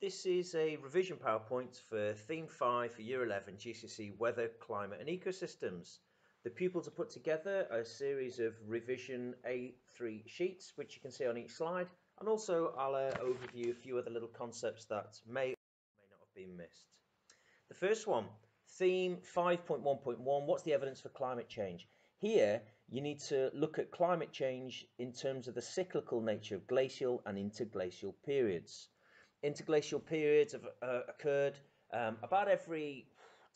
This is a revision PowerPoint for Theme 5 for Year 11 GCSE Weather, Climate and Ecosystems. The pupils have put together a series of revision A3 sheets, which you can see on each slide, and also I'll uh, overview a few other little concepts that may or may not have been missed. The first one, Theme 5.1.1, what's the evidence for climate change? Here, you need to look at climate change in terms of the cyclical nature of glacial and interglacial periods interglacial periods have uh, occurred um, about every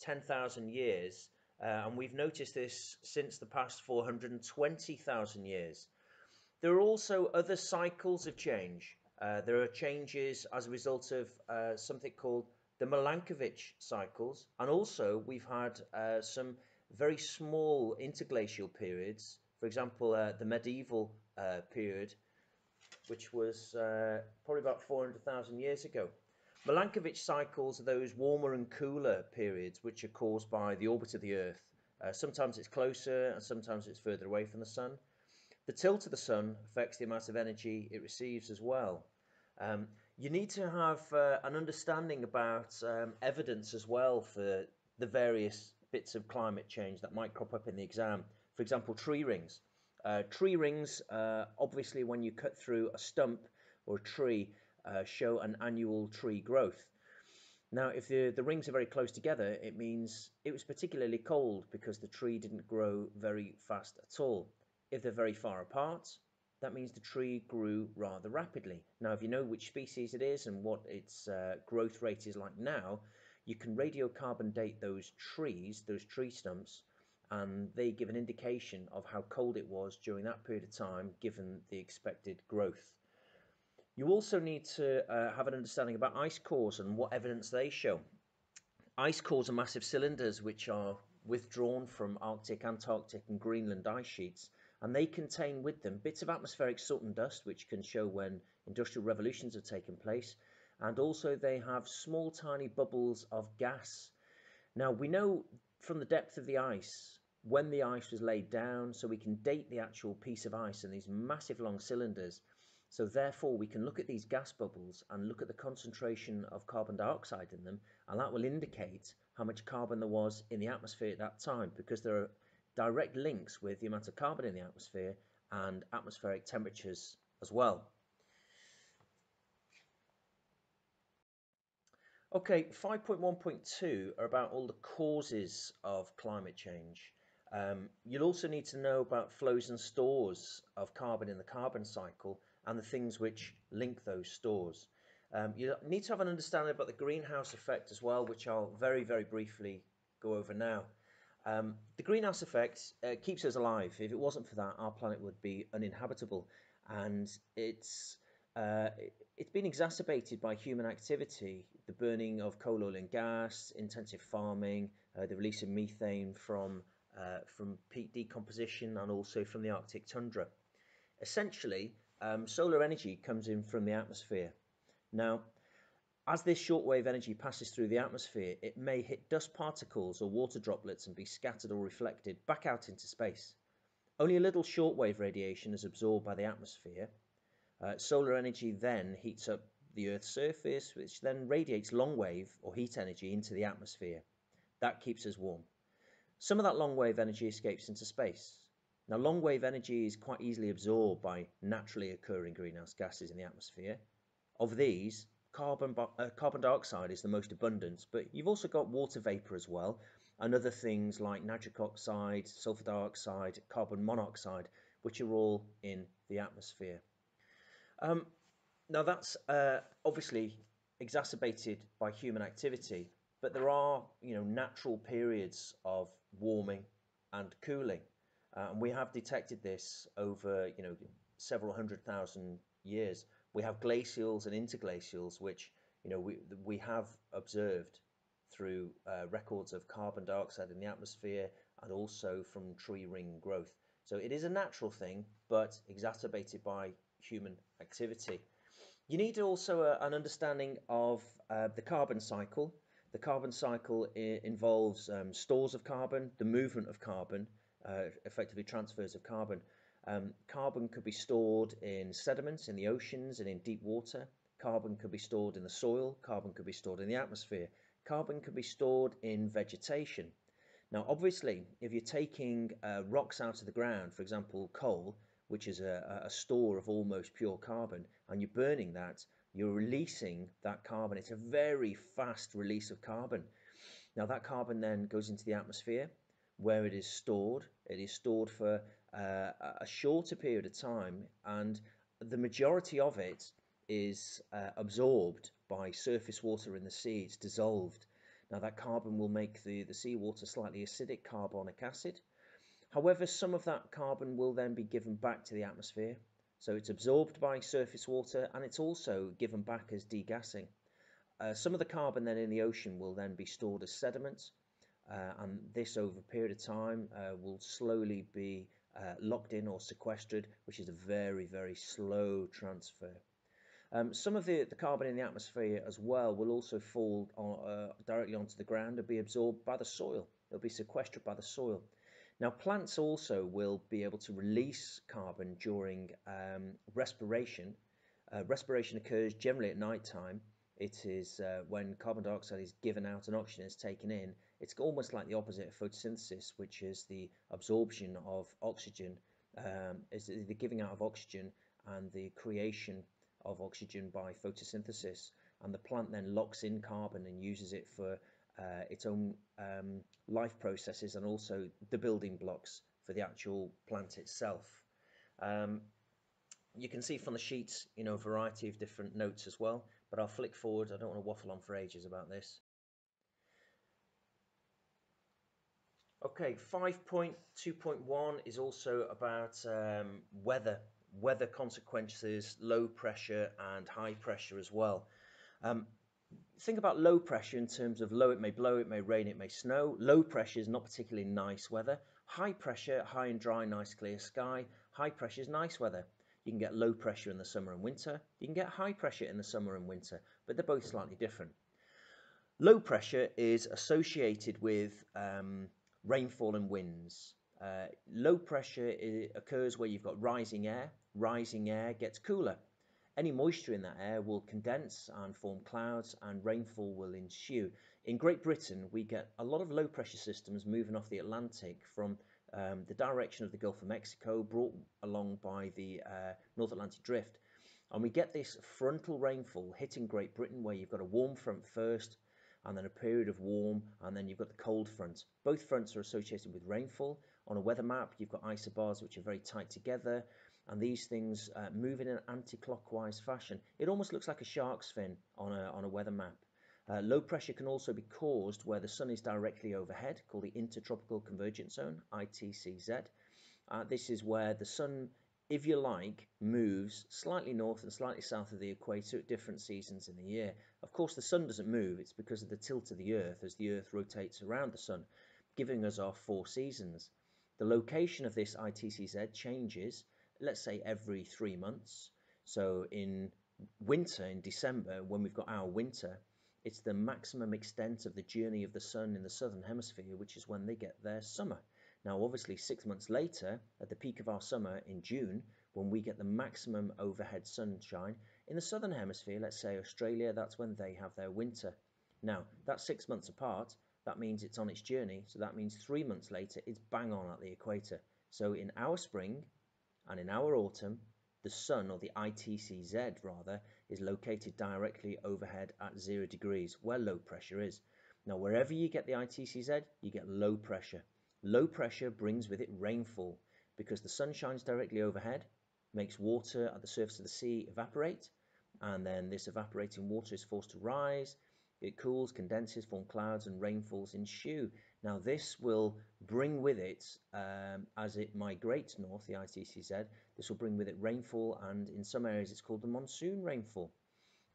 10,000 years, uh, and we've noticed this since the past 420,000 years. There are also other cycles of change. Uh, there are changes as a result of uh, something called the Milankovitch cycles, and also we've had uh, some very small interglacial periods. For example, uh, the medieval period which was uh, probably about 400,000 years ago. Milankovitch cycles are those warmer and cooler periods which are caused by the orbit of the Earth. Uh, sometimes it's closer and sometimes it's further away from the Sun. The tilt of the Sun affects the amount of energy it receives as well. Um, you need to have uh, an understanding about um, evidence as well for the various bits of climate change that might crop up in the exam. For example, tree rings. Uh, tree rings, uh, obviously when you cut through a stump or a tree, uh, show an annual tree growth. Now, if the, the rings are very close together, it means it was particularly cold because the tree didn't grow very fast at all. If they're very far apart, that means the tree grew rather rapidly. Now, if you know which species it is and what its uh, growth rate is like now, you can radiocarbon date those trees, those tree stumps, and they give an indication of how cold it was during that period of time given the expected growth. You also need to uh, have an understanding about ice cores and what evidence they show. Ice cores are massive cylinders which are withdrawn from Arctic, Antarctic and Greenland ice sheets and they contain with them bits of atmospheric soot and dust which can show when industrial revolutions have taken place and also they have small tiny bubbles of gas. Now we know from the depth of the ice when the ice was laid down so we can date the actual piece of ice and these massive long cylinders so therefore we can look at these gas bubbles and look at the concentration of carbon dioxide in them and that will indicate how much carbon there was in the atmosphere at that time because there are direct links with the amount of carbon in the atmosphere and atmospheric temperatures as well. Okay, 5.1.2 are about all the causes of climate change. Um, you'll also need to know about flows and stores of carbon in the carbon cycle and the things which link those stores. Um, you need to have an understanding about the greenhouse effect as well, which I'll very, very briefly go over now. Um, the greenhouse effect uh, keeps us alive. If it wasn't for that, our planet would be uninhabitable. And it's uh, it's been exacerbated by human activity, the burning of coal, oil and gas, intensive farming, uh, the release of methane from, uh, from peat decomposition and also from the Arctic tundra. Essentially, um, solar energy comes in from the atmosphere. Now, as this shortwave energy passes through the atmosphere, it may hit dust particles or water droplets and be scattered or reflected back out into space. Only a little shortwave radiation is absorbed by the atmosphere, uh, solar energy then heats up the Earth's surface, which then radiates long wave or heat energy into the atmosphere. That keeps us warm. Some of that long wave energy escapes into space. Now, long wave energy is quite easily absorbed by naturally occurring greenhouse gases in the atmosphere. Of these, carbon, uh, carbon dioxide is the most abundant, but you've also got water vapor as well, and other things like nitric oxide, sulfur dioxide, carbon monoxide, which are all in the atmosphere. Um, now that's uh, obviously exacerbated by human activity, but there are you know natural periods of warming and cooling, uh, and we have detected this over you know several hundred thousand years. We have glacials and interglacials, which you know we we have observed through uh, records of carbon dioxide in the atmosphere and also from tree ring growth. So it is a natural thing, but exacerbated by human activity. You need also a, an understanding of uh, the carbon cycle. The carbon cycle involves um, stores of carbon, the movement of carbon, uh, effectively transfers of carbon. Um, carbon could be stored in sediments in the oceans and in deep water. Carbon could be stored in the soil, carbon could be stored in the atmosphere, carbon could be stored in vegetation. Now, obviously, if you're taking uh, rocks out of the ground, for example, coal, which is a, a store of almost pure carbon, and you're burning that, you're releasing that carbon. It's a very fast release of carbon. Now, that carbon then goes into the atmosphere where it is stored. It is stored for uh, a shorter period of time, and the majority of it is uh, absorbed by surface water in the sea. It's dissolved. Now that carbon will make the, the seawater slightly acidic carbonic acid. However, some of that carbon will then be given back to the atmosphere. So it's absorbed by surface water and it's also given back as degassing. Uh, some of the carbon then in the ocean will then be stored as sediment uh, and this over a period of time uh, will slowly be uh, locked in or sequestered, which is a very, very slow transfer. Um, some of the, the carbon in the atmosphere as well will also fall on, uh, directly onto the ground and be absorbed by the soil. It'll be sequestered by the soil. Now, plants also will be able to release carbon during um, respiration. Uh, respiration occurs generally at night time. It is uh, when carbon dioxide is given out and oxygen is taken in. It's almost like the opposite of photosynthesis, which is the absorption of oxygen, um, is the giving out of oxygen and the creation of oxygen by photosynthesis and the plant then locks in carbon and uses it for uh, its own um, life processes and also the building blocks for the actual plant itself. Um, you can see from the sheets, you know, a variety of different notes as well, but I'll flick forward. I don't want to waffle on for ages about this. Okay, 5.2.1 is also about um, weather weather consequences, low pressure and high pressure as well. Um, think about low pressure in terms of low, it may blow, it may rain, it may snow. Low pressure is not particularly nice weather. High pressure, high and dry, nice clear sky. High pressure is nice weather. You can get low pressure in the summer and winter. You can get high pressure in the summer and winter, but they're both slightly different. Low pressure is associated with um, rainfall and winds. Uh, low pressure occurs where you've got rising air. Rising air gets cooler. Any moisture in that air will condense and form clouds and rainfall will ensue. In Great Britain, we get a lot of low pressure systems moving off the Atlantic from um, the direction of the Gulf of Mexico, brought along by the uh, North Atlantic Drift. And we get this frontal rainfall hitting Great Britain where you've got a warm front first, and then a period of warm, and then you've got the cold front. Both fronts are associated with rainfall, on a weather map, you've got isobars which are very tight together, and these things uh, move in an anti-clockwise fashion. It almost looks like a shark's fin on a, on a weather map. Uh, low pressure can also be caused where the sun is directly overhead, called the Intertropical Convergence Zone, ITCZ. Uh, this is where the sun, if you like, moves slightly north and slightly south of the equator at different seasons in the year. Of course, the sun doesn't move, it's because of the tilt of the earth as the earth rotates around the sun, giving us our four seasons. The location of this ITCZ changes, let's say every three months. So in winter, in December, when we've got our winter, it's the maximum extent of the journey of the sun in the southern hemisphere, which is when they get their summer. Now, obviously, six months later, at the peak of our summer in June, when we get the maximum overhead sunshine, in the southern hemisphere, let's say Australia, that's when they have their winter. Now, that's six months apart, that means it's on its journey. So that means three months later, it's bang on at the equator. So in our spring and in our autumn, the sun, or the ITCZ rather, is located directly overhead at zero degrees, where low pressure is. Now, wherever you get the ITCZ, you get low pressure. Low pressure brings with it rainfall because the sun shines directly overhead, makes water at the surface of the sea evaporate, and then this evaporating water is forced to rise, it cools, condenses, form clouds, and rainfalls ensue. Now, this will bring with it, um, as it migrates north, the ITCZ, this will bring with it rainfall, and in some areas it's called the monsoon rainfall.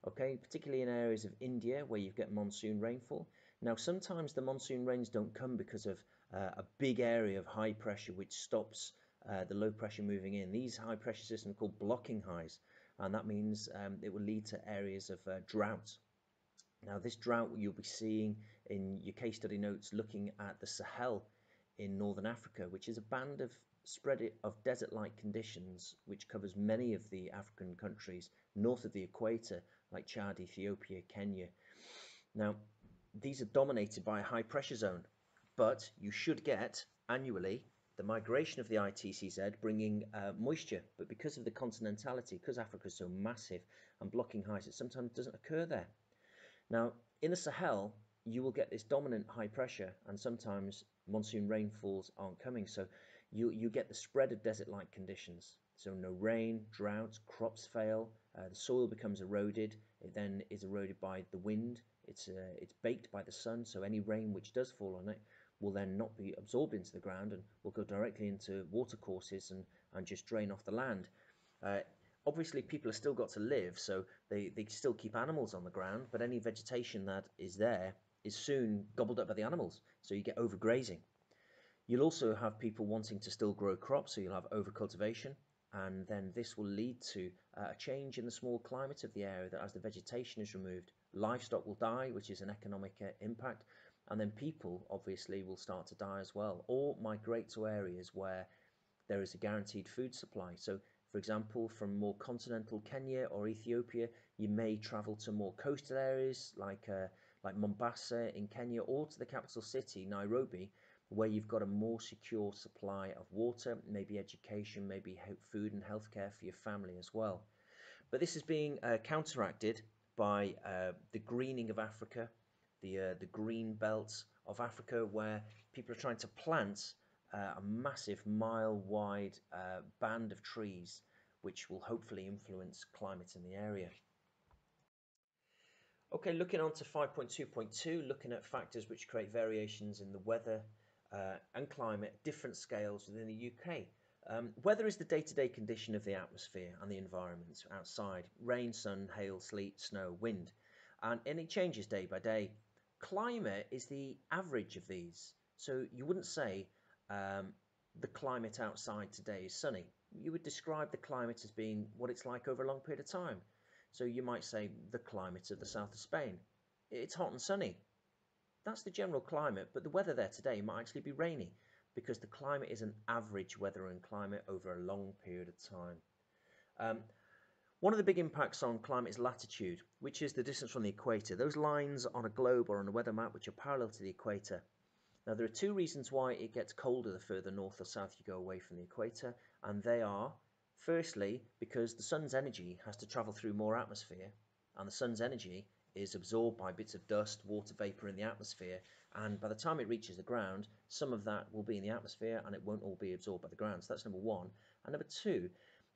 Okay, particularly in areas of India where you get monsoon rainfall. Now, sometimes the monsoon rains don't come because of uh, a big area of high pressure which stops uh, the low pressure moving in. These high pressure systems are called blocking highs, and that means um, it will lead to areas of uh, drought. Now, this drought you'll be seeing in your case study notes looking at the Sahel in northern Africa, which is a band of spread of desert-like conditions which covers many of the African countries north of the equator like Chad, Ethiopia, Kenya. Now, these are dominated by a high pressure zone, but you should get annually the migration of the ITCZ bringing uh, moisture, but because of the continentality, because Africa is so massive and blocking highs, it sometimes doesn't occur there. Now, in the Sahel, you will get this dominant high pressure, and sometimes monsoon rainfalls aren't coming, so you, you get the spread of desert-like conditions. So no rain, drought, crops fail, uh, the soil becomes eroded, it then is eroded by the wind, it's, uh, it's baked by the sun, so any rain which does fall on it will then not be absorbed into the ground and will go directly into watercourses and, and just drain off the land. Uh, obviously, people have still got to live, so they, they still keep animals on the ground, but any vegetation that is there is soon gobbled up by the animals, so you get overgrazing. You'll also have people wanting to still grow crops, so you'll have overcultivation, and then this will lead to uh, a change in the small climate of the area that as the vegetation is removed, livestock will die, which is an economic uh, impact, and then people obviously will start to die as well or migrate to areas where there is a guaranteed food supply so for example from more continental Kenya or Ethiopia you may travel to more coastal areas like uh, like Mombasa in Kenya or to the capital city Nairobi where you've got a more secure supply of water maybe education maybe food and healthcare for your family as well. But this is being uh, counteracted by uh, the greening of Africa the uh, the green belts of Africa, where people are trying to plant uh, a massive mile wide uh, band of trees, which will hopefully influence climate in the area. Okay, looking on to 5.2.2, looking at factors which create variations in the weather uh, and climate at different scales within the UK. Um, weather is the day-to-day -day condition of the atmosphere and the environment outside, rain, sun, hail, sleet, snow, wind, and, and it changes day by day climate is the average of these. So you wouldn't say um, the climate outside today is sunny. You would describe the climate as being what it's like over a long period of time. So you might say the climate of the south of Spain. It's hot and sunny. That's the general climate, but the weather there today might actually be rainy because the climate is an average weather and climate over a long period of time. Um, one of the big impacts on climate is latitude, which is the distance from the equator. Those lines on a globe or on a weather map which are parallel to the equator. Now there are two reasons why it gets colder the further north or south you go away from the equator, and they are, firstly, because the sun's energy has to travel through more atmosphere, and the sun's energy is absorbed by bits of dust, water vapor in the atmosphere, and by the time it reaches the ground, some of that will be in the atmosphere and it won't all be absorbed by the ground. So that's number one. And number two,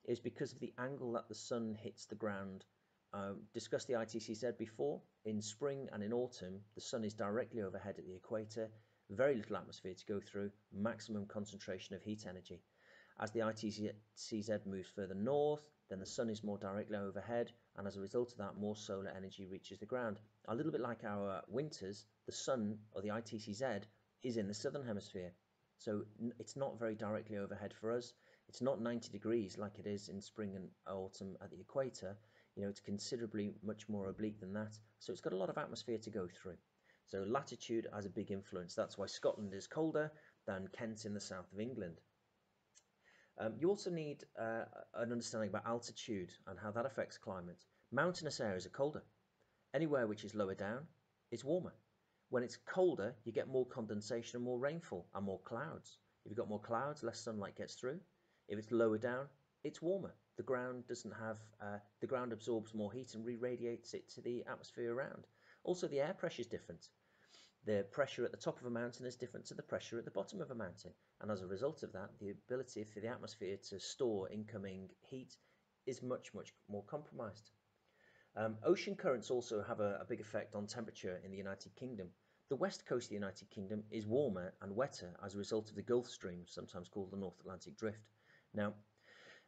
is because of the angle that the sun hits the ground. Um, discussed the ITCZ said before. In spring and in autumn, the sun is directly overhead at the equator, very little atmosphere to go through, maximum concentration of heat energy. As the ITCZ moves further north, then the sun is more directly overhead, and as a result of that, more solar energy reaches the ground. A little bit like our winters, the sun, or the ITCZ, is in the southern hemisphere. So it's not very directly overhead for us. It's not 90 degrees like it is in spring and autumn at the equator. You know, it's considerably much more oblique than that. So it's got a lot of atmosphere to go through. So latitude has a big influence. That's why Scotland is colder than Kent in the south of England. Um, you also need uh, an understanding about altitude and how that affects climate. Mountainous areas are colder. Anywhere which is lower down is warmer. When it's colder, you get more condensation and more rainfall and more clouds. If you've got more clouds, less sunlight gets through. If it's lower down, it's warmer. The ground doesn't have, uh, the ground absorbs more heat and re-radiates it to the atmosphere around. Also, the air pressure is different. The pressure at the top of a mountain is different to the pressure at the bottom of a mountain. And as a result of that, the ability for the atmosphere to store incoming heat is much, much more compromised. Um, ocean currents also have a, a big effect on temperature in the United Kingdom. The west coast of the United Kingdom is warmer and wetter as a result of the Gulf Stream, sometimes called the North Atlantic Drift. Now,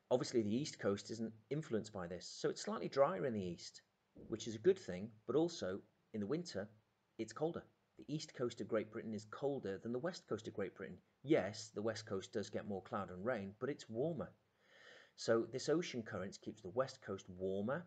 obviously the east coast isn't influenced by this, so it's slightly drier in the east, which is a good thing, but also in the winter, it's colder. The east coast of Great Britain is colder than the west coast of Great Britain. Yes, the west coast does get more cloud and rain, but it's warmer. So this ocean current keeps the west coast warmer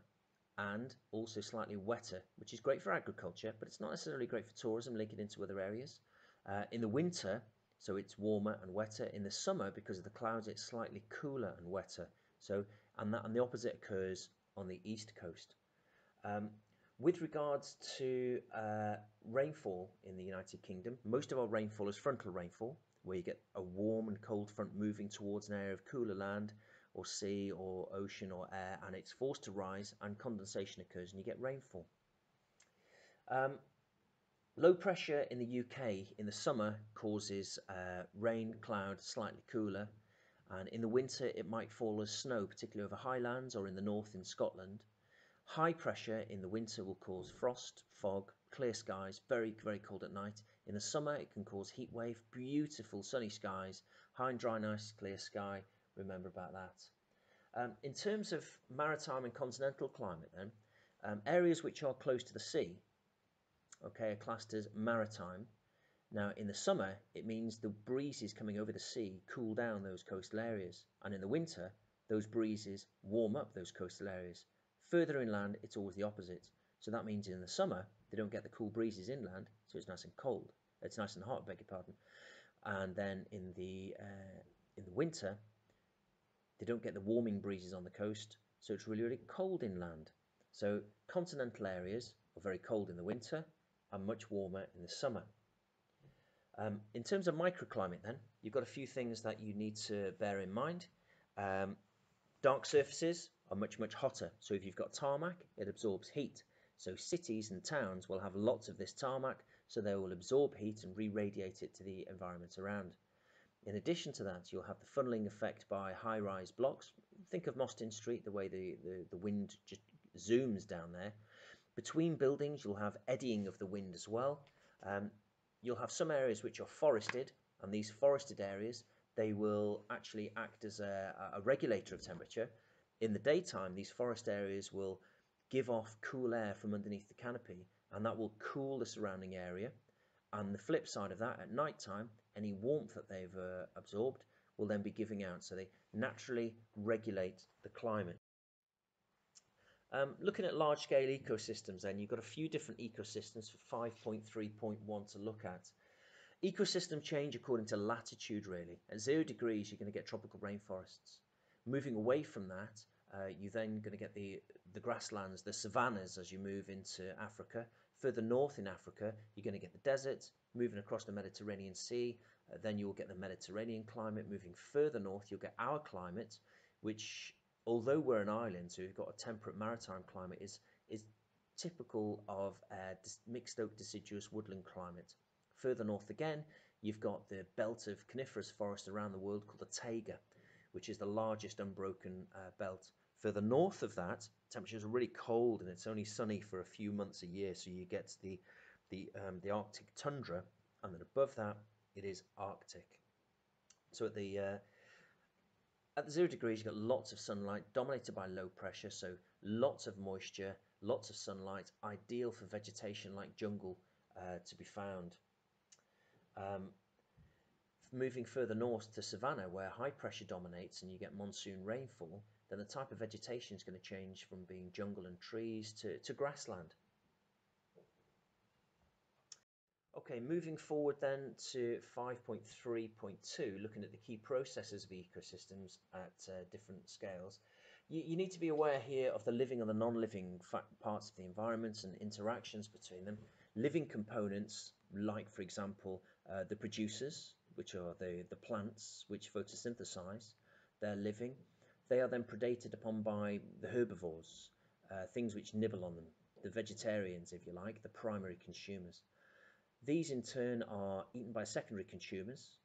and also slightly wetter, which is great for agriculture, but it's not necessarily great for tourism linking into other areas. Uh, in the winter, so it's warmer and wetter. In the summer, because of the clouds, it's slightly cooler and wetter. So, and, that, and the opposite occurs on the east coast. Um, with regards to uh, rainfall in the United Kingdom, most of our rainfall is frontal rainfall, where you get a warm and cold front moving towards an area of cooler land or sea or ocean or air, and it's forced to rise and condensation occurs and you get rainfall. Um, low pressure in the UK in the summer causes uh, rain, cloud, slightly cooler, and in the winter it might fall as snow, particularly over highlands or in the north in Scotland. High pressure in the winter will cause frost, fog, clear skies, very, very cold at night. In the summer, it can cause heat wave, beautiful sunny skies, high and dry, nice clear sky. Remember about that. Um, in terms of maritime and continental climate, then, um, areas which are close to the sea, okay, are classed as maritime. Now, in the summer, it means the breezes coming over the sea cool down those coastal areas, and in the winter, those breezes warm up those coastal areas. Further inland, it's always the opposite. So that means in the summer, they don't get the cool breezes inland, so it's nice and cold. It's nice and hot, beg your pardon. And then in the uh, in the winter, they don't get the warming breezes on the coast, so it's really, really cold inland. So continental areas are very cold in the winter and much warmer in the summer. Um, in terms of microclimate then, you've got a few things that you need to bear in mind. Um, dark surfaces, are much, much hotter. So if you've got tarmac, it absorbs heat. So cities and towns will have lots of this tarmac, so they will absorb heat and re-radiate it to the environment around. In addition to that, you'll have the funneling effect by high-rise blocks. Think of Mostyn Street, the way the, the, the wind just zooms down there. Between buildings, you'll have eddying of the wind as well. Um, you'll have some areas which are forested, and these forested areas, they will actually act as a, a regulator of temperature. In the daytime, these forest areas will give off cool air from underneath the canopy and that will cool the surrounding area. And the flip side of that, at night time, any warmth that they've uh, absorbed will then be giving out. So they naturally regulate the climate. Um, looking at large scale ecosystems then, you've got a few different ecosystems for 5.3.1 to look at. Ecosystem change according to latitude really. At zero degrees you're going to get tropical rainforests. Moving away from that, uh, you're then going to get the, the grasslands, the savannas as you move into Africa. Further north in Africa, you're going to get the deserts. Moving across the Mediterranean Sea, uh, then you'll get the Mediterranean climate. Moving further north, you'll get our climate, which, although we're an island, so we've got a temperate maritime climate, is, is typical of a mixed oak deciduous woodland climate. Further north again, you've got the belt of coniferous forest around the world called the taiga which is the largest unbroken uh, belt. Further north of that, temperatures are really cold and it's only sunny for a few months a year, so you get the the um, the Arctic tundra, and then above that it is Arctic. So at the uh, at the zero degrees, you've got lots of sunlight dominated by low pressure, so lots of moisture, lots of sunlight, ideal for vegetation like jungle uh, to be found. Um, moving further north to savanna where high pressure dominates and you get monsoon rainfall, then the type of vegetation is going to change from being jungle and trees to, to grassland. Okay, moving forward then to 5.3.2, looking at the key processes of ecosystems at uh, different scales. You, you, need to be aware here of the living and the non-living parts of the environment and interactions between them. Living components, like for example, uh, the producers, which are the, the plants which photosynthesize, they're living. They are then predated upon by the herbivores, uh, things which nibble on them, the vegetarians, if you like, the primary consumers. These in turn are eaten by secondary consumers,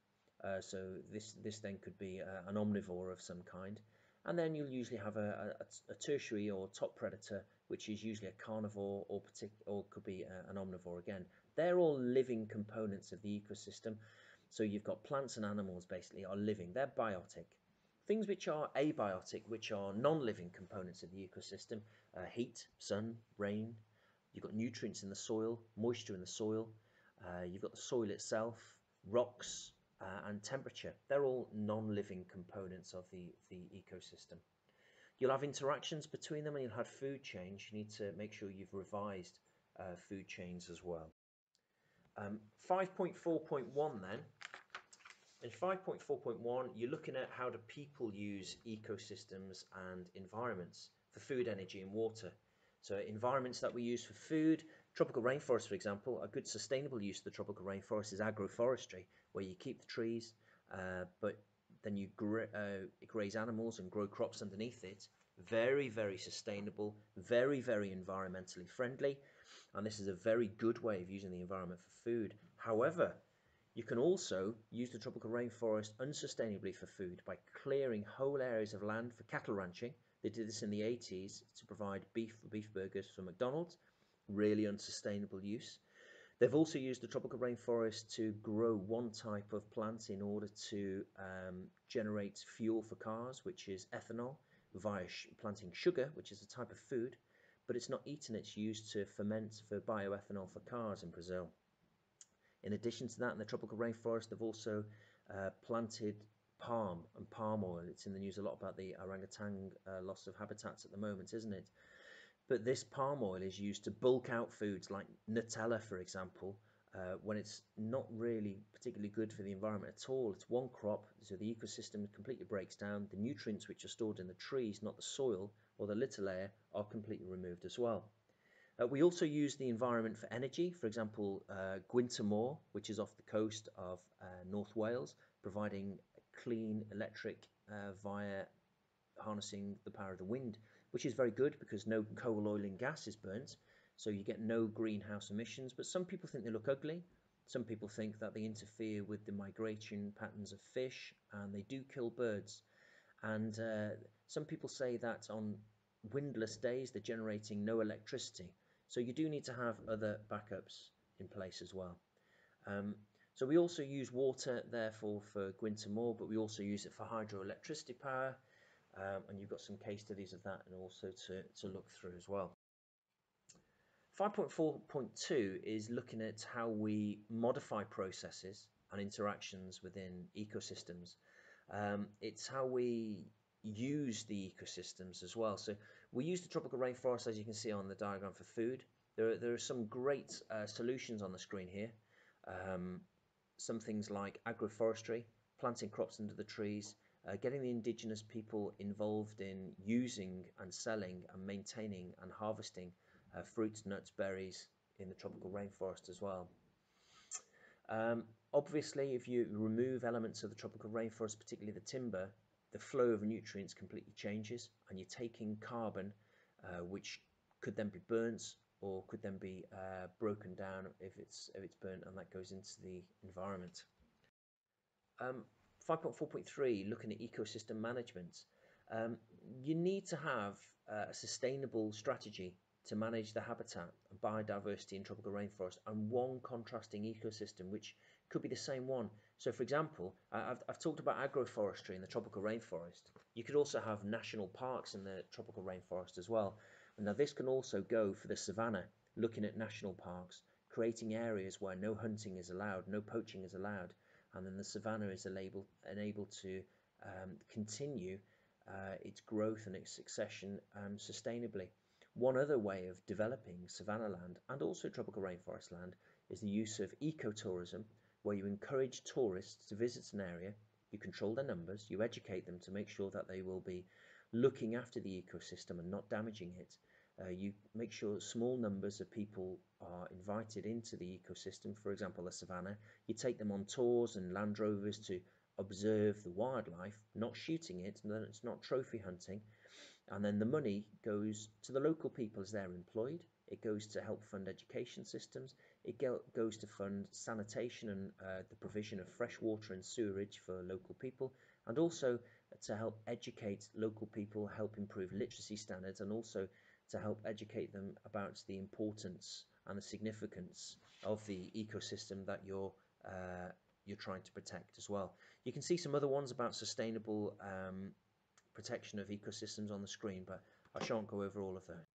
uh, so this, this then could be uh, an omnivore of some kind. And then you'll usually have a, a, a, tertiary or top predator, which is usually a carnivore or, partic- or could be a, an omnivore again. They're all living components of the ecosystem, so you've got plants and animals basically are living, they're biotic. Things which are abiotic, which are non-living components of the ecosystem, uh, heat, sun, rain, you've got nutrients in the soil, moisture in the soil, uh, you've got the soil itself, rocks, uh, and temperature. They're all non-living components of the, the ecosystem. You'll have interactions between them and you'll have food change. You need to make sure you've revised uh, food chains as well. Um, 5.4.1 then, in 5.4.1 you're looking at how do people use ecosystems and environments for food, energy and water. So environments that we use for food, tropical rainforest, for example, a good sustainable use of the tropical rainforest is agroforestry, where you keep the trees, uh, but then you gra uh, graze animals and grow crops underneath it. Very, very sustainable, very, very environmentally friendly, and this is a very good way of using the environment for food. However, you can also use the tropical rainforest unsustainably for food by clearing whole areas of land for cattle ranching. They did this in the 80s to provide beef for beef burgers for McDonald's, really unsustainable use. They've also used the tropical rainforest to grow one type of plant in order to um, generate fuel for cars, which is ethanol, via sh planting sugar, which is a type of food, but it's not eaten, it's used to ferment for bioethanol for cars in Brazil. In addition to that, in the tropical rainforest, they've also uh, planted palm and palm oil. It's in the news a lot about the orangutan uh, loss of habitats at the moment, isn't it? But this palm oil is used to bulk out foods like Nutella, for example, uh, when it's not really particularly good for the environment at all. It's one crop, so the ecosystem completely breaks down. The nutrients which are stored in the trees, not the soil or the litter layer, are completely removed as well. Uh, we also use the environment for energy. For example, uh, Gwynta which is off the coast of uh, North Wales, providing clean electric uh, via harnessing the power of the wind which is very good because no coal, oil and gas is burnt, so you get no greenhouse emissions. But some people think they look ugly. Some people think that they interfere with the migration patterns of fish and they do kill birds. And uh, some people say that on windless days they're generating no electricity. So you do need to have other backups in place as well. Um, so we also use water therefore for Gwynt y Môr, but we also use it for hydroelectricity power um, and you've got some case studies of that and also to, to look through as well. 5.4.2 is looking at how we modify processes and interactions within ecosystems. Um, it's how we use the ecosystems as well. So we use the tropical rainforest as you can see on the diagram for food. There are, there are some great uh, solutions on the screen here. Um, some things like agroforestry, planting crops under the trees, uh, getting the indigenous people involved in using and selling and maintaining and harvesting uh, fruits, nuts, berries in the tropical rainforest as well. Um, obviously, if you remove elements of the tropical rainforest, particularly the timber, the flow of nutrients completely changes and you're taking carbon, uh, which could then be burnt or could then be uh, broken down if it's, if it's burnt and that goes into the environment. Um, 5.4.3, looking at ecosystem management. Um, you need to have uh, a sustainable strategy to manage the habitat and biodiversity in tropical rainforest and one contrasting ecosystem which could be the same one. So for example, I've, I've talked about agroforestry in the tropical rainforest. You could also have national parks in the tropical rainforest as well. Now this can also go for the savannah, looking at national parks, creating areas where no hunting is allowed, no poaching is allowed, and then the savanna is enabled, enabled to um, continue uh, its growth and its succession um, sustainably. One other way of developing savanna land and also tropical rainforest land is the use of ecotourism, where you encourage tourists to visit an area, you control their numbers, you educate them to make sure that they will be looking after the ecosystem and not damaging it, uh, you make sure small numbers of people are invited into the ecosystem, for example, the savannah. You take them on tours and Land Rovers to observe the wildlife, not shooting it, and then it's not trophy hunting. And then the money goes to the local people as they're employed. It goes to help fund education systems. It go goes to fund sanitation and uh, the provision of fresh water and sewerage for local people, and also to help educate local people, help improve literacy standards, and also to help educate them about the importance and the significance of the ecosystem that you're uh, you're trying to protect as well. You can see some other ones about sustainable um, protection of ecosystems on the screen, but I shan't go over all of those.